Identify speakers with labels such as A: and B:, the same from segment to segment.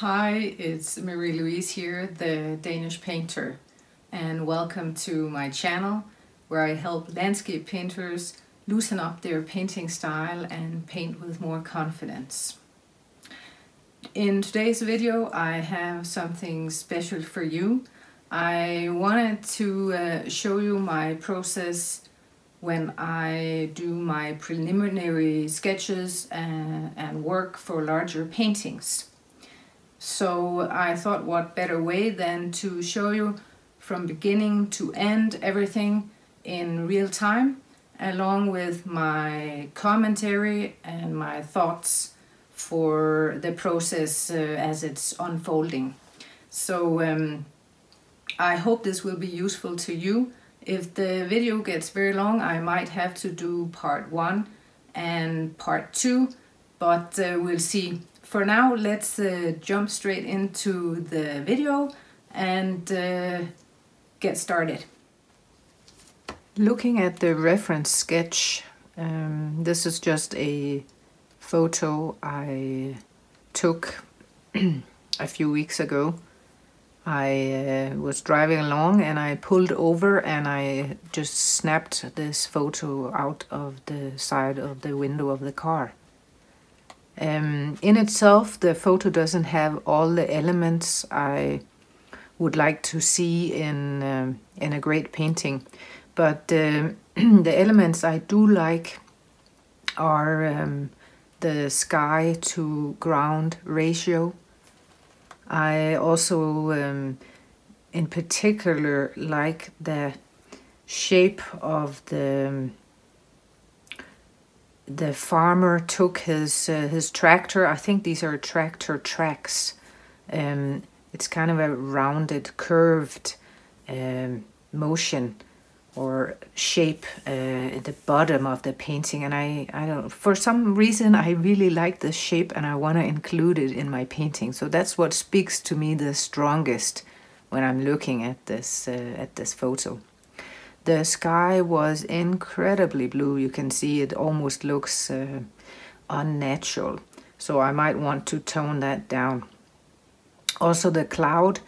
A: Hi, it's Marie-Louise here, the Danish painter, and welcome to my channel where I help landscape painters loosen up their painting style and paint with more confidence. In today's video I have something special for you. I wanted to uh, show you my process when I do my preliminary sketches and, uh, and work for larger paintings. So I thought what better way than to show you from beginning to end everything in real time along with my commentary and my thoughts for the process uh, as it's unfolding. So um, I hope this will be useful to you. If the video gets very long, I might have to do part one and part two, but uh, we'll see for now, let's uh, jump straight into the video and uh, get started. Looking at the reference sketch, um, this is just a photo I took a few weeks ago. I uh, was driving along and I pulled over and I just snapped this photo out of the side of the window of the car. Um, in itself, the photo doesn't have all the elements I would like to see in, um, in a great painting. But uh, the elements I do like are um, the sky to ground ratio. I also, um, in particular, like the shape of the um, the farmer took his uh, his tractor. I think these are tractor tracks. Um, it's kind of a rounded, curved um, motion or shape uh, at the bottom of the painting. And I, I don't, for some reason, I really like this shape and I want to include it in my painting. So that's what speaks to me the strongest when I'm looking at this uh, at this photo. The sky was incredibly blue. You can see it almost looks uh, unnatural. So I might want to tone that down. Also the cloud,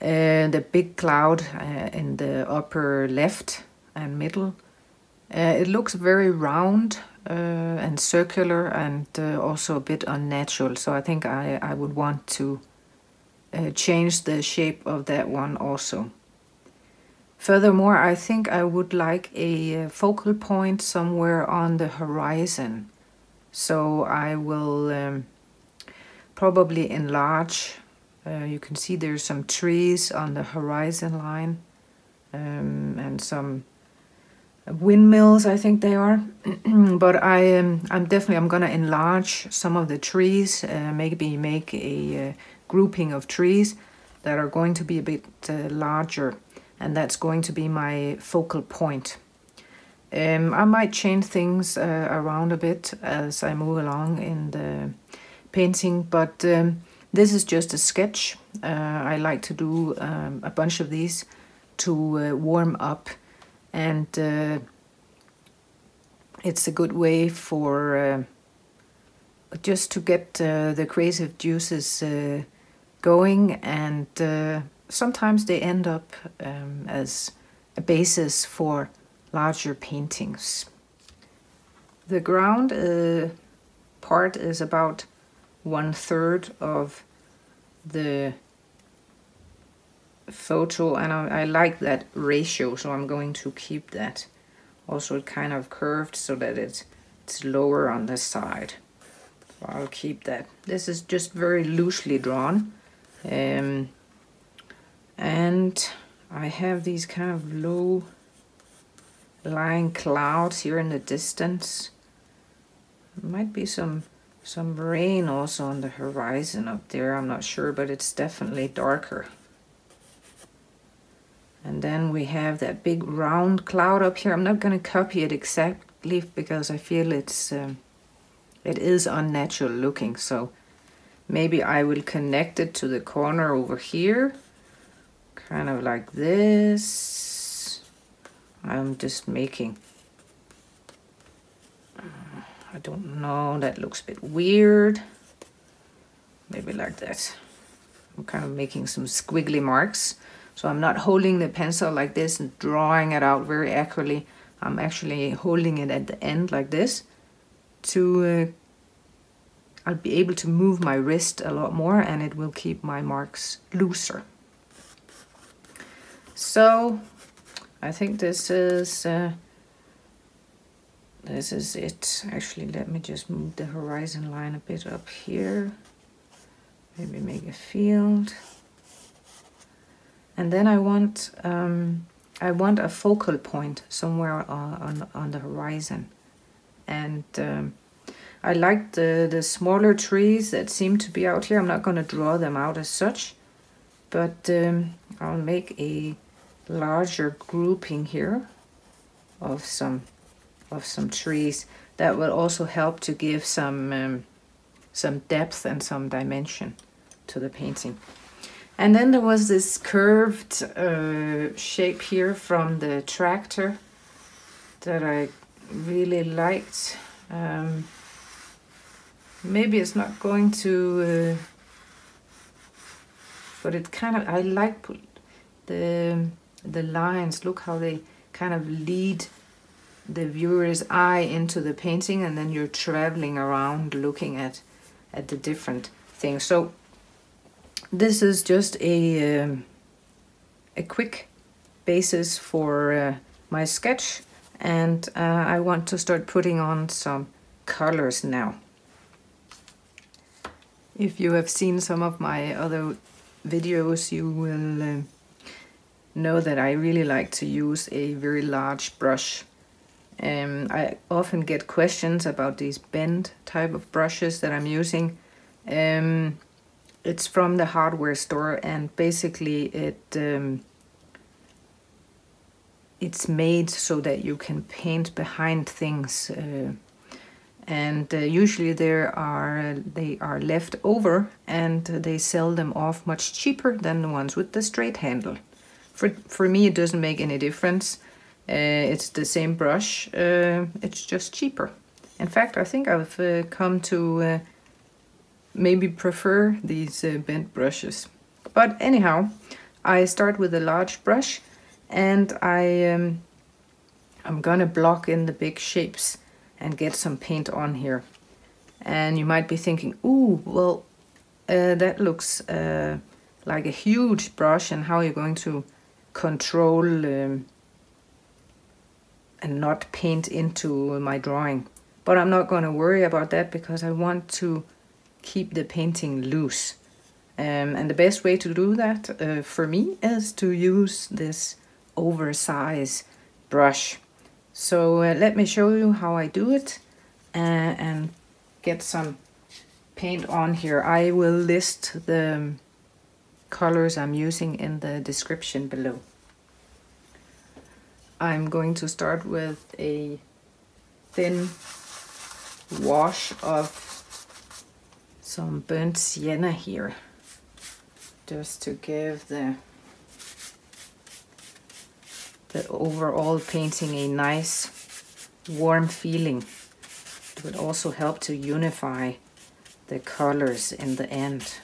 A: uh, the big cloud uh, in the upper left and middle. Uh, it looks very round uh, and circular and uh, also a bit unnatural. So I think I, I would want to change the shape of that one also. Furthermore, I think I would like a uh, focal point somewhere on the horizon. So I will um, probably enlarge. Uh, you can see there's some trees on the horizon line um, and some windmills, I think they are. but I am, I'm definitely, I'm going to enlarge some of the trees, uh, maybe make a uh, grouping of trees that are going to be a bit uh, larger and that's going to be my focal point. Um, I might change things uh, around a bit as I move along in the painting, but um, this is just a sketch. Uh, I like to do um, a bunch of these to uh, warm up and uh, it's a good way for uh, just to get uh, the creative juices going and sometimes they end up um, as a basis for larger paintings. The ground uh, part is about one third of the photo and I, I, like that ratio so I'm going to keep that. Also kind of curved so that it's, it's lower on the side. So I'll keep that. This is just very loosely drawn. Um, and I have these kind of low lying clouds here in the distance. Might be some some rain also on the horizon up there, I'm not sure, but it's definitely darker. And then we have that big round cloud up here. I'm not going to copy it exactly because I feel it's um, it is unnatural looking. So maybe I will connect it to the corner over here kind of like this. I'm just making, I don't know, that looks a bit weird. maybe like that. I'm kind of making some squiggly marks. So I'm not holding the pencil like this and drawing it out very accurately. I'm actually holding it at the end like this to uh, I'll be able to move my wrist a lot more and it will keep my marks looser. So I think this is uh, this is it. Actually, let me just move the horizon line a bit up here. Maybe make a field. And then I want um, I want a focal point somewhere on, on, the horizon. And um, I like the, the smaller trees that seem to be out here. I'm not going to draw them out as such, but um, I'll make a larger grouping here of some of some trees that will also help to give some um, some depth and some dimension to the painting. And then there was this curved uh, shape here from the tractor that I really liked. Um, maybe it's not going to, uh, but it kind of, I like the, the lines. Look how they kind of lead the viewer's eye into the painting and then you're traveling around looking at, at the different things. So this is just a, um, a quick basis for uh, my sketch and uh, I want to start putting on some colors now. If you have seen some of my other videos you will uh, know that I really like to use a very large brush. Um, I often get questions about these bend type of brushes that I'm using. Um, it's from the hardware store and basically it um, it's made so that you can paint behind things uh, and uh, usually there are they are left over and they sell them off much cheaper than the ones with the straight handle for for me it doesn't make any difference uh, it's the same brush uh, it's just cheaper in fact I think I've uh, come to uh, maybe prefer these uh, bent brushes. But anyhow, I start with a large brush and I, um, I'm gonna block in the big shapes and get some paint on here. And you might be thinking, ooh, well, uh, that looks uh, like a huge brush and how are you going to control um, and not paint into my drawing. But I'm not going to worry about that because I want to keep the painting loose. Um, and the best way to do that uh, for me is to use this oversized brush. So uh, let me show you how I do it uh, and get some paint on here. I will list the colors I'm using in the description below. I'm going to start with a thin wash of some burnt sienna here just to give the the overall painting a nice warm feeling. It would also help to unify the colors in the end.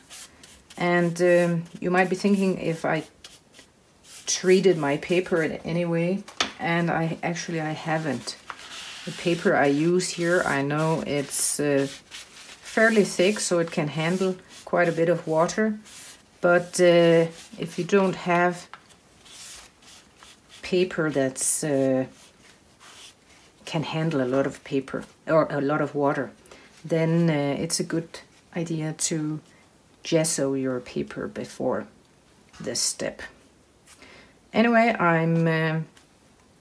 A: And um, you might be thinking if I treated my paper in any way, and I actually I haven't. The paper I use here, I know it's uh, fairly thick so it can handle quite a bit of water. But uh, if you don't have paper that's uh, can handle a lot of paper or a lot of water, then uh, it's a good idea to gesso your paper before this step. Anyway, I'm uh,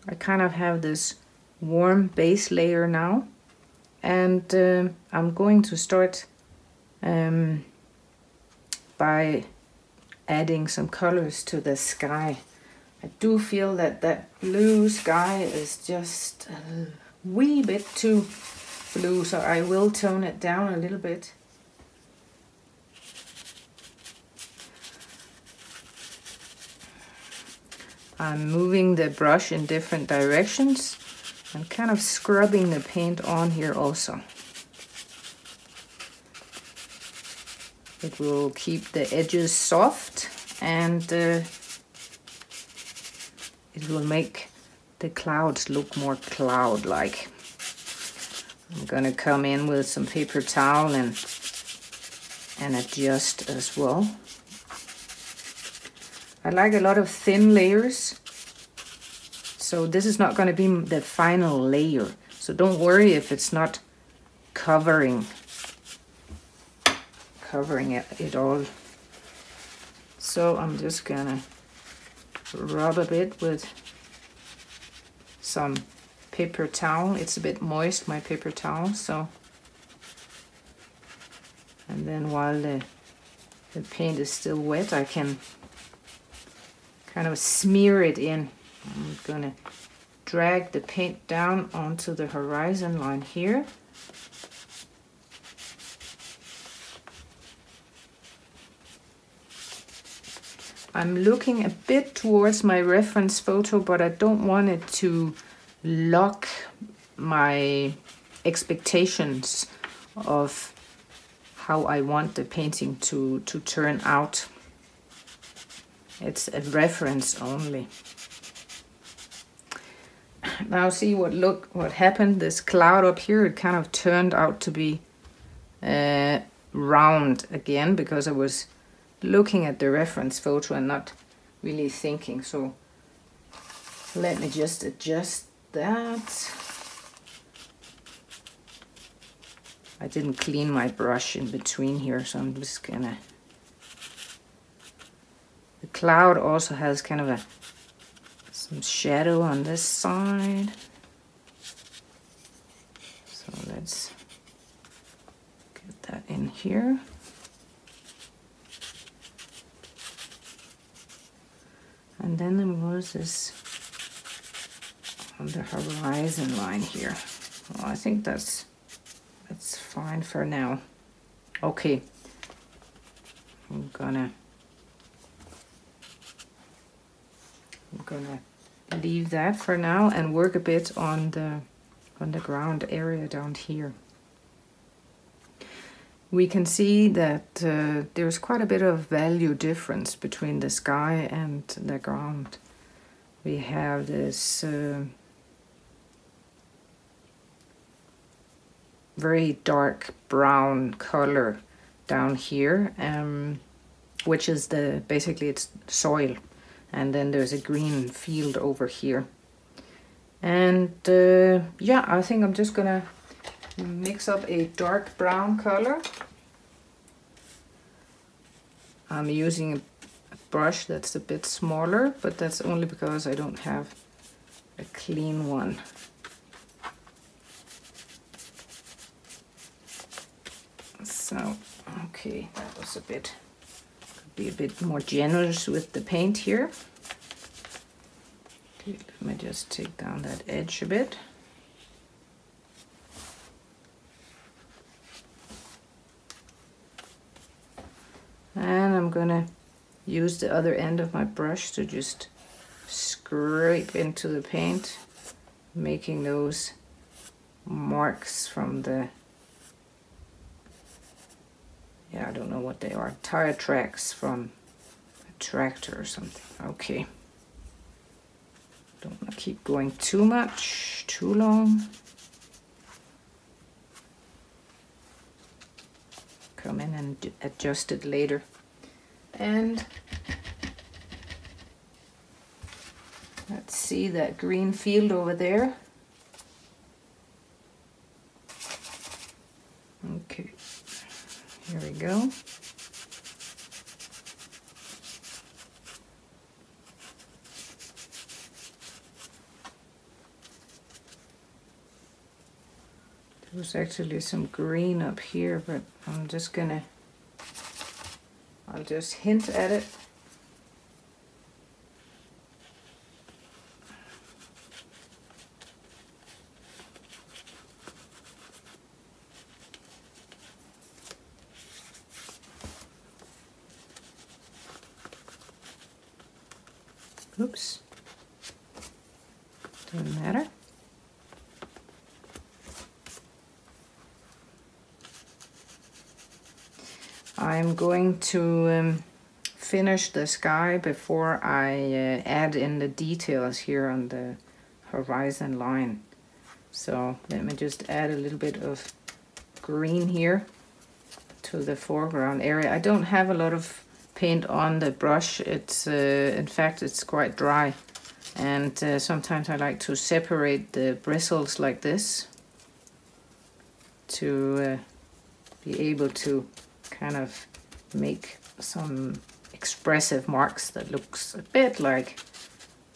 A: I kind of have this warm base layer now and uh, I'm going to start um, by adding some colors to the sky. I do feel that that blue sky is just a wee bit too blue, so I will tone it down a little bit. I'm moving the brush in different directions I'm kind of scrubbing the paint on here also. It will keep the edges soft and uh, it will make the clouds look more cloud-like. I'm gonna come in with some paper towel and and adjust as well. I like a lot of thin layers. So this is not going to be the final layer. So don't worry if it's not covering covering it, it all. So I'm just gonna rub a bit with some paper towel. It's a bit moist, my paper towel, so and then while the, the paint is still wet I can kind of smear it in. I'm gonna drag the paint down onto the horizon line here. I'm looking a bit towards my reference photo, but I don't want it to lock my expectations of how I want the painting to, to turn out. It's a reference only. Now see what look what happened. This cloud up here, it kind of turned out to be uh, round again because I was looking at the reference photo and not really thinking. So let me just adjust that. I didn't clean my brush in between here, so I'm just gonna... The cloud also has kind of a some shadow on this side. So let's get that in here. And then there was this on the horizon line here. Well, I think that's that's fine for now. Okay. I'm gonna gonna leave that for now and work a bit on the on the ground area down here. We can see that uh, there's quite a bit of value difference between the sky and the ground. We have this uh, very dark brown color down here, um, which is the basically it's soil, and then there's a green field over here. And uh, yeah, I think I'm just gonna mix up a dark brown color. I'm using a brush that's a bit smaller, but that's only because I don't have a clean one. So, okay, that was a bit, be a bit more generous with the paint here. Okay, let me just take down that edge a bit. And I'm gonna use the other end of my brush to just scrape into the paint, making those marks from the yeah, I don't know what they are. Tire tracks from a tractor or something. Okay. Don't want to keep going too much, too long. Come in and adjust it later. And let's see that green field over there. Okay. Here we go. There's actually some green up here, but I'm just gonna, I'll just hint at it I'm going to um, finish the sky before I uh, add in the details here on the horizon line. So let me just add a little bit of green here to the foreground area. I don't have a lot of paint on the brush. It's uh, In fact, it's quite dry. And uh, sometimes I like to separate the bristles like this to uh, be able to kind of make some expressive marks that looks a bit like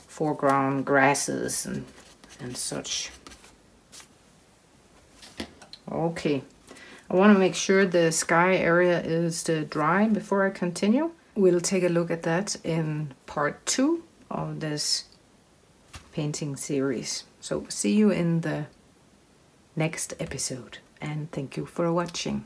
A: foreground grasses and, and such. Okay, I want to make sure the sky area is uh, dry before I continue. We'll take a look at that in part two of this painting series. So see you in the next episode and thank you for watching.